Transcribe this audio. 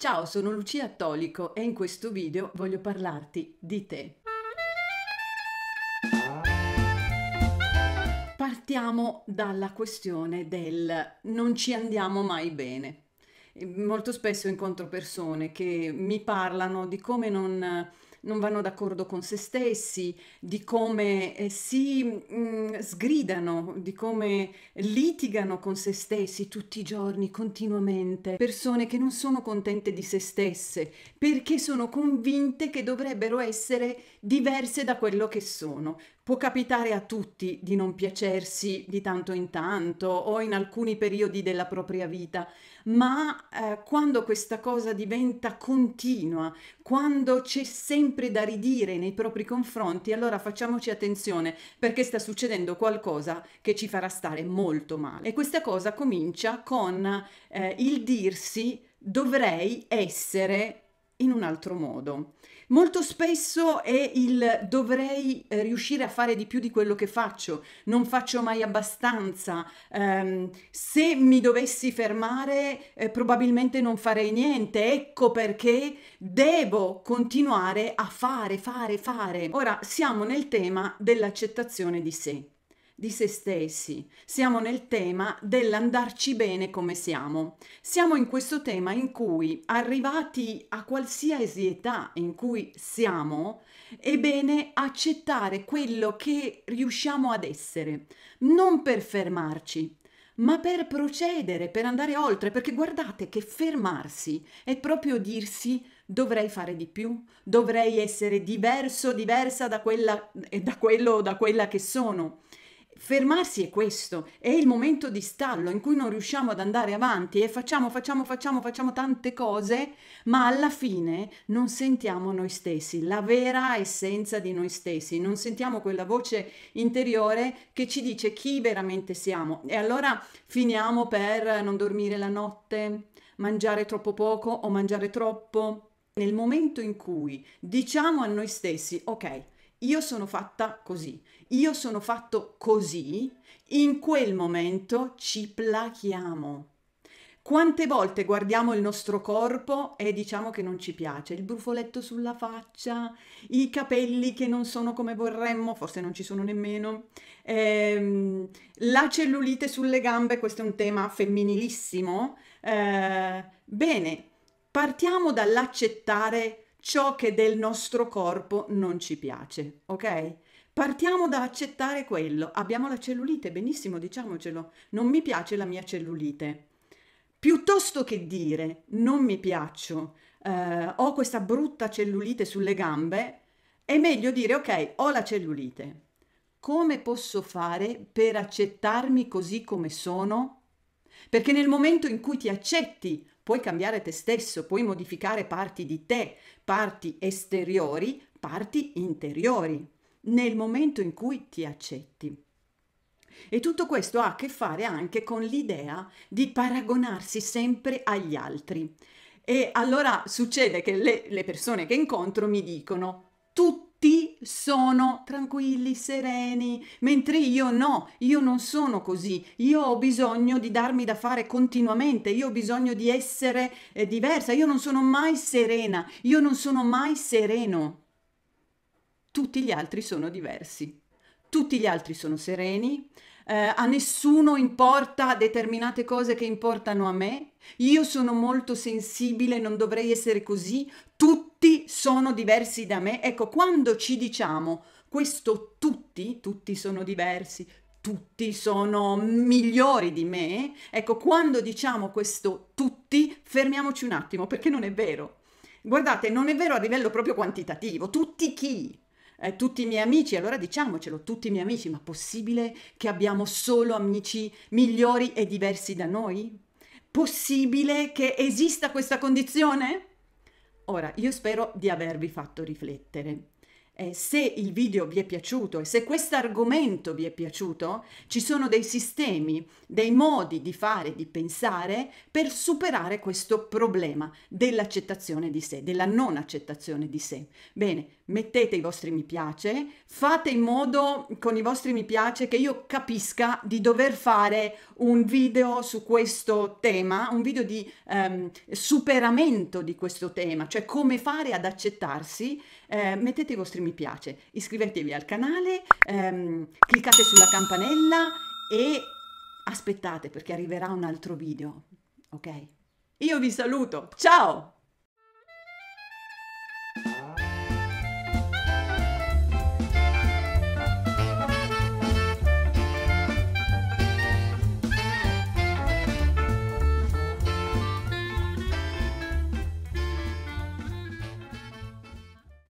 Ciao, sono Lucia Tolico e in questo video voglio parlarti di te. Partiamo dalla questione del non ci andiamo mai bene. Molto spesso incontro persone che mi parlano di come non non vanno d'accordo con se stessi, di come eh, si mh, mm, sgridano, di come litigano con se stessi tutti i giorni, continuamente. Persone che non sono contente di se stesse perché sono convinte che dovrebbero essere diverse da quello che sono. Può capitare a tutti di non piacersi di tanto in tanto o in alcuni periodi della propria vita, ma eh, quando questa cosa diventa continua, quando c'è sempre da ridire nei propri confronti, allora facciamoci attenzione perché sta succedendo qualcosa che ci farà stare molto male. E questa cosa comincia con eh, il dirsi dovrei essere in un altro modo. Molto spesso è il dovrei eh, riuscire a fare di più di quello che faccio, non faccio mai abbastanza, um, se mi dovessi fermare eh, probabilmente non farei niente, ecco perché devo continuare a fare, fare, fare. Ora siamo nel tema dell'accettazione di sé di se stessi. Siamo nel tema dell'andarci bene come siamo. Siamo in questo tema in cui, arrivati a qualsiasi età in cui siamo, è bene accettare quello che riusciamo ad essere, non per fermarci, ma per procedere, per andare oltre, perché guardate che fermarsi è proprio dirsi dovrei fare di più, dovrei essere diverso, diversa da, quella, da quello o da quella che sono. Fermarsi è questo, è il momento di stallo in cui non riusciamo ad andare avanti e facciamo, facciamo, facciamo, facciamo tante cose, ma alla fine non sentiamo noi stessi, la vera essenza di noi stessi, non sentiamo quella voce interiore che ci dice chi veramente siamo. E allora finiamo per non dormire la notte, mangiare troppo poco o mangiare troppo. Nel momento in cui diciamo a noi stessi, ok, io sono fatta così, io sono fatto così, in quel momento ci plachiamo. Quante volte guardiamo il nostro corpo e diciamo che non ci piace, il brufoletto sulla faccia, i capelli che non sono come vorremmo, forse non ci sono nemmeno, ehm, la cellulite sulle gambe, questo è un tema femminilissimo. Eh, bene, partiamo dall'accettare ciò che del nostro corpo non ci piace, ok? Partiamo da accettare quello. Abbiamo la cellulite, benissimo, diciamocelo. Non mi piace la mia cellulite. Piuttosto che dire non mi piaccio, eh, ho questa brutta cellulite sulle gambe, è meglio dire ok, ho la cellulite. Come posso fare per accettarmi così come sono? Perché nel momento in cui ti accetti puoi cambiare te stesso, puoi modificare parti di te, parti esteriori, parti interiori, nel momento in cui ti accetti. E tutto questo ha a che fare anche con l'idea di paragonarsi sempre agli altri. E allora succede che le, le persone che incontro mi dicono tutti sono tranquilli, sereni, mentre io no, io non sono così, io ho bisogno di darmi da fare continuamente, io ho bisogno di essere eh, diversa, io non sono mai serena, io non sono mai sereno. Tutti gli altri sono diversi, tutti gli altri sono sereni, eh, a nessuno importa determinate cose che importano a me, io sono molto sensibile, non dovrei essere così, tutti sono diversi da me. Ecco, quando ci diciamo questo tutti, tutti sono diversi, tutti sono migliori di me, ecco, quando diciamo questo tutti, fermiamoci un attimo, perché non è vero. Guardate, non è vero a livello proprio quantitativo, tutti chi? eh, tutti i miei amici, allora diciamocelo, tutti i miei amici, ma possibile che abbiamo solo amici migliori e diversi da noi? Possibile che esista questa condizione? Ora, io spero di avervi fatto riflettere. Eh, se il video vi è piaciuto e se questo argomento vi è piaciuto, ci sono dei sistemi, dei modi di fare, di pensare per superare questo problema dell'accettazione di sé, della non accettazione di sé. Bene, mettete i vostri mi piace, fate in modo con i vostri mi piace che io capisca di dover fare un video su questo tema, un video di um, superamento di questo tema, cioè come fare ad accettarsi. Eh, mettete i vostri mi piace, iscrivetevi al canale, um, cliccate sulla campanella e aspettate perché arriverà un altro video, ok? Io vi saluto, ciao!